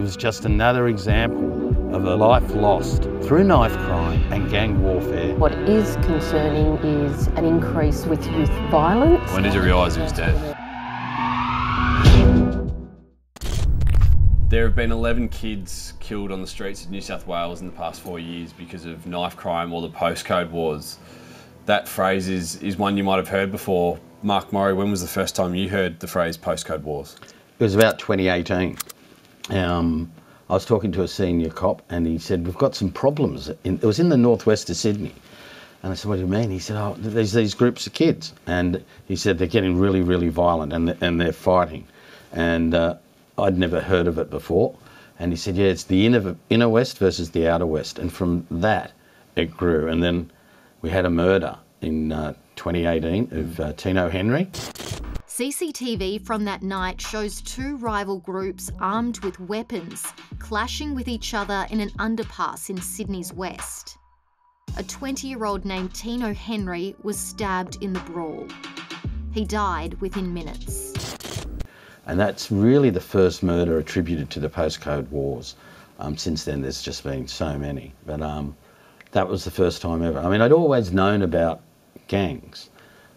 It was just another example of a life lost through knife crime and gang warfare. What is concerning is an increase with youth violence. When did you realise he was dead? There have been 11 kids killed on the streets of New South Wales in the past four years because of knife crime or the postcode wars. That phrase is, is one you might have heard before. Mark Morri, when was the first time you heard the phrase postcode wars? It was about 2018. Um, I was talking to a senior cop and he said, We've got some problems. In, it was in the northwest of Sydney. And I said, What do you mean? He said, Oh, there's these groups of kids. And he said, They're getting really, really violent and, and they're fighting. And uh, I'd never heard of it before. And he said, Yeah, it's the inner, inner west versus the outer west. And from that, it grew. And then we had a murder in uh, 2018 of uh, Tino Henry. CCTV from that night shows two rival groups armed with weapons clashing with each other in an underpass in Sydney's west. A 20 year old named Tino Henry was stabbed in the brawl. He died within minutes. And that's really the first murder attributed to the postcode wars. Um, since then, there's just been so many. But um, that was the first time ever. I mean, I'd always known about gangs,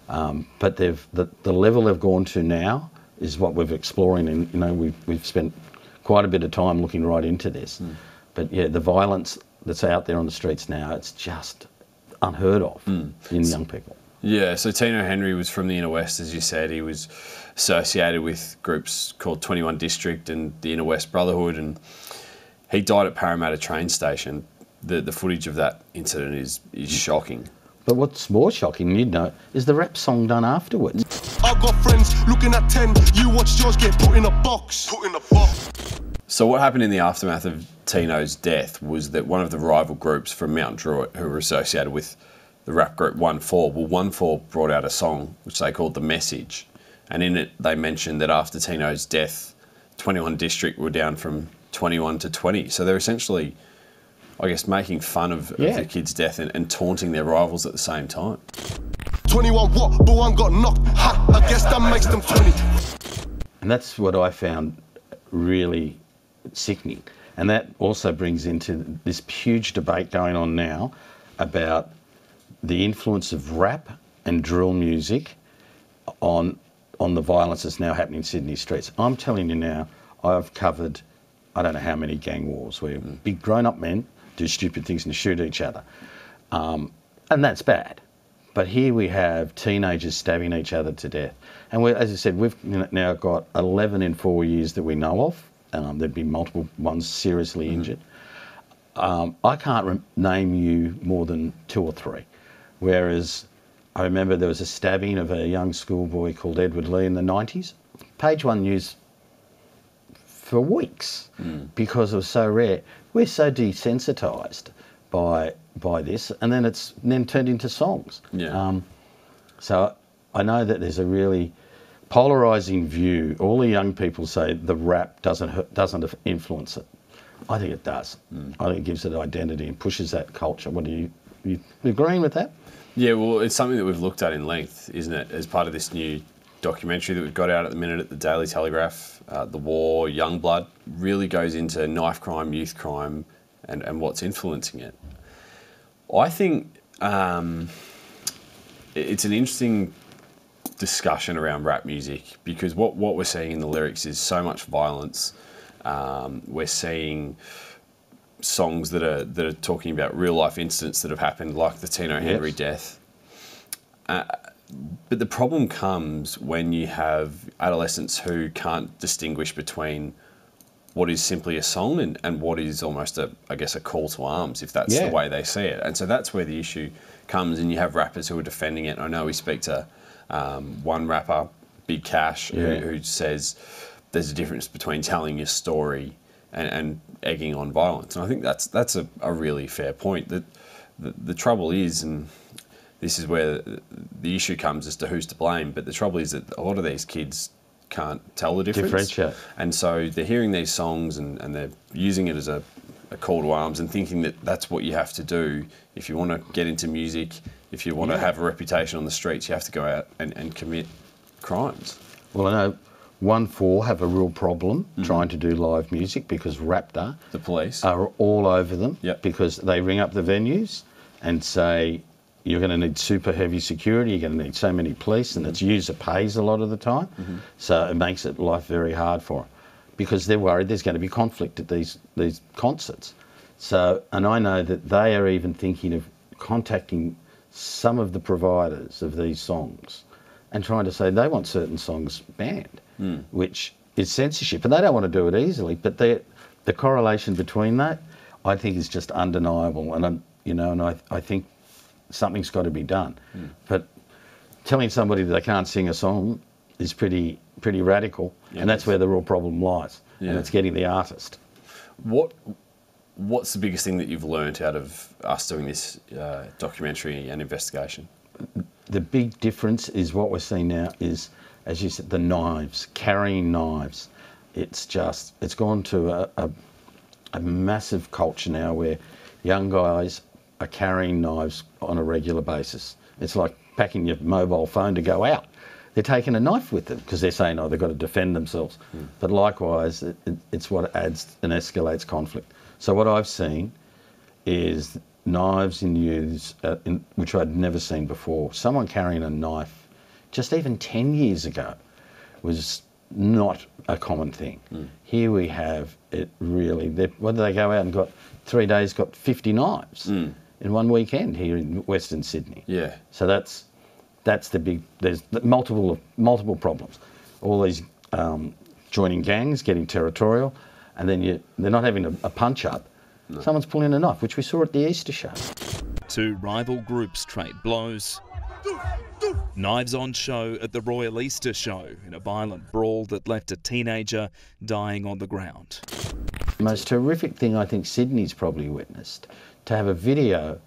um, but they've, the, the level they've gone to now is what we're exploring. And, you know, we've, we've spent quite a bit of time looking right into this. Mm. But yeah, the violence that's out there on the streets now, it's just unheard of mm. in young people. Yeah, so Tino Henry was from the inner west, as you said. He was associated with groups called 21 District and the Inner West Brotherhood, and he died at Parramatta train station. The, the footage of that incident is, is shocking. But what's more shocking, you'd know, is the rap song done afterwards. I got friends looking at 10, you watch yours get put in a box. Put in a box. So what happened in the aftermath of Tino's death was that one of the rival groups from Mount Druitt, who were associated with the rap group One Four, well, One Four brought out a song which they called The Message, and in it they mentioned that after Tino's death, 21 District were down from 21 to 20. So they're essentially, I guess, making fun of, yeah. of the kid's death and, and, taunting their rivals at the same time. 21 what? But one got knocked. Ha! I guess that makes them 20. And that's what I found really sickening. And that also brings into this huge debate going on now about the influence of rap and drill music on on the violence that's now happening in Sydney streets. I'm telling you now, I've covered I don't know how many gang wars where mm. big grown up men do stupid things and shoot each other. Um, and that's bad. But here we have teenagers stabbing each other to death. And we, as I said, we've now got 11 in four years that we know of. Um, there'd be multiple ones seriously mm-hmm. injured. Um, I can't re- name you more than two or three. Whereas I remember there was a stabbing of a young schoolboy called Edward Lee in the 90s. Page One News for weeks mm. because it was so rare. We're so desensitised by by this, and then it's then turned into songs. Yeah. Um, so I know that there's a really polarising view. All the young people say the rap doesn't doesn't influence it. I think it does. Mm. I think it gives it identity and pushes that culture. What do you, you agreeing with that? Yeah, well, it's something that we've looked at in length, isn't it, as part of this new documentary that we've got out at the minute at the Daily Telegraph. Uh, the War, Young Blood, really goes into knife crime, youth crime, and, and what's influencing it. I think um, it's an interesting discussion around rap music because what, what we're seeing in the lyrics is so much violence. Um, we're seeing songs that are that are talking about real life incidents that have happened, like the Tino Henry yes. death. Uh, but the problem comes when you have adolescents who can't distinguish between what is simply a song and, and what is almost a, I guess, a call to arms, if that's yeah. the way they see it. And so that's where the issue comes, and you have rappers who are defending it. I know we speak to um, one rapper, Big Cash, yeah. who, who says there's a difference between telling your story and, and egging on violence. And I think that's that's a, a really fair point. That the, the trouble is, and this is where the issue comes as to who's to blame. But the trouble is that a lot of these kids can't tell the difference. Differentiate. And so they're hearing these songs and, and they're using it as a, a, call to arms and thinking that that's what you have to do if you want to get into music, if you want yeah. to have a reputation on the streets, you have to go out and, and commit crimes. Well, I know One Four have a real problem mm-hmm. trying to do live music because Raptor The police. are all over them Yep. because they ring up the venues and say you're going to need super heavy security, you're going to need so many police, and it's user pays a lot of the time. Mm-hmm. So it makes it life very hard for them because they're worried there's going to be conflict at these these concerts. So, and I know that they are even thinking of contacting some of the providers of these songs and trying to say they want certain songs banned, hmm. which is censorship, and they don't want to do it easily. But they, the correlation between that, I think, is just undeniable, and I'm, you know, and I, I think something's got to be done. But telling somebody that they can't sing a song is pretty pretty radical, Yeah, and that's where the real problem lies. Yeah. And it's getting the artist. What What's the biggest thing that you've learned out of us doing this uh, documentary and investigation? the big difference is what we're seeing now is, as you said, the knives, carrying knives. It's just, it's gone to a, a, a massive culture now where young guys are carrying knives on a regular basis. It's like packing your mobile phone to go out. They're taking a knife with them because they're saying, oh, they've got to defend themselves. Hmm. But likewise, it, it, it's what adds and escalates conflict. So what I've seen is knives in use, uh, in, which I'd never seen before. Someone carrying a knife, just even 10 years ago, was not a common thing. Hmm. Here we have it really, whether they go out and got three days, got 50 knives hmm. In one weekend here in Western Sydney. Yeah. So that's that's the big. There's multiple multiple problems. All these um, joining gangs, getting territorial, and then you they're not having a, a punch up. Someone's pulling a knife, which we saw at the Easter show. Two rival groups trade blows. Knives on show at the Royal Easter Show in a violent brawl that left a teenager dying on the ground. The most horrific thing I think Sydney's probably witnessed to have a video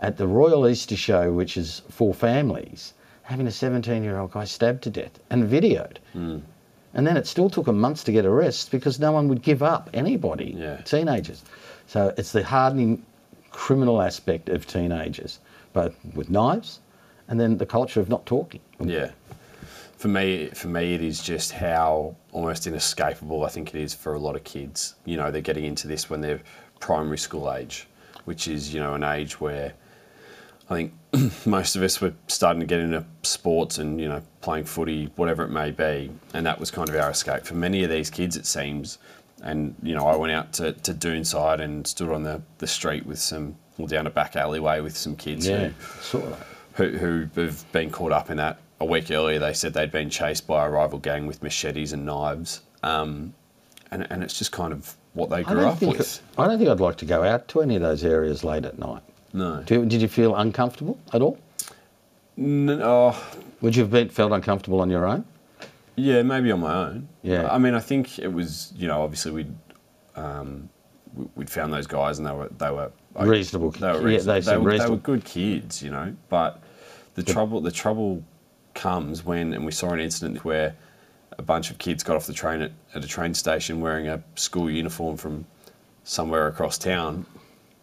at the Royal Easter Show, which is for families, having a 17 year old guy stabbed to death and videoed. Hmm. And then it still took them months to get arrested because no one would give up anybody, Yeah. teenagers. So it's the hardening criminal aspect of teenagers, both with knives and then the culture of not talking. Yeah. For me, for me, it is just how almost inescapable I think it is for a lot of kids. You know, they're getting into this when they're primary school age, which is you know an age where I think most of us were starting to get into sports and you know playing footy, whatever it may be, and that was kind of our escape for many of these kids. It seems, and you know, I went out to, to Doonside and stood on the, the street with some, well, down a back alleyway with some kids Yeah, who sort of. who, who have been caught up in that. A week earlier, they said they'd been chased by a rival gang with machetes and knives, um, and, and it's just kind of what they grew up think, with. I don't think I'd like to go out to any of those areas late at night. No, Do, did you feel uncomfortable at all? N- oh, Would you have been, felt uncomfortable on your own? yeah, maybe on my own. Yeah. I mean, I think it was you know obviously we'd um, we- we'd found those guys and they were they were Reasonable. They were Yeah, reasonable. they they, seem were, they were good kids, you know. But the trouble the trouble comes when and we saw an incident where a bunch of kids got off the train at, at a train station wearing a school uniform from somewhere across town.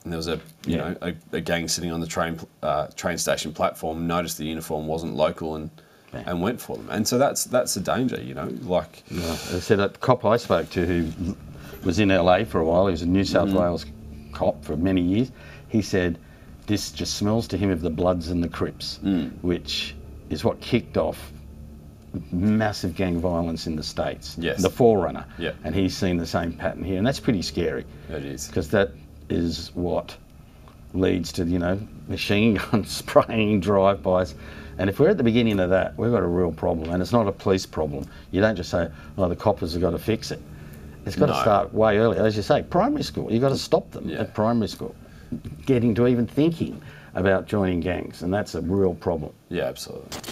And there was a you Yeah. know a, a gang sitting on the train uh, train station platform, noticed the uniform wasn't local and Yeah. and went for them. And so that's that's the danger, you know. Like I said a cop I spoke to who was in LA for a while. He was a New South Mm. Wales cop for many years. He said this just smells to him of the Bloods and the Crips, Mm. which is what kicked off massive gang violence in the states. Yes. The forerunner. Yeah. And he's seen the same pattern here, and that's pretty scary it is. because that is what leads to you know machine gun spraying drive-bys. And if we're at the beginning of that, we've got a real problem, and it's not a police problem. You don't just say, "Oh, the coppers have got to fix it." It's got No. to start way earlier, as you say, primary school. You've got to stop them Yeah. at primary school, getting to even thinking about joining gangs, and that's a real problem. Yeah, absolutely.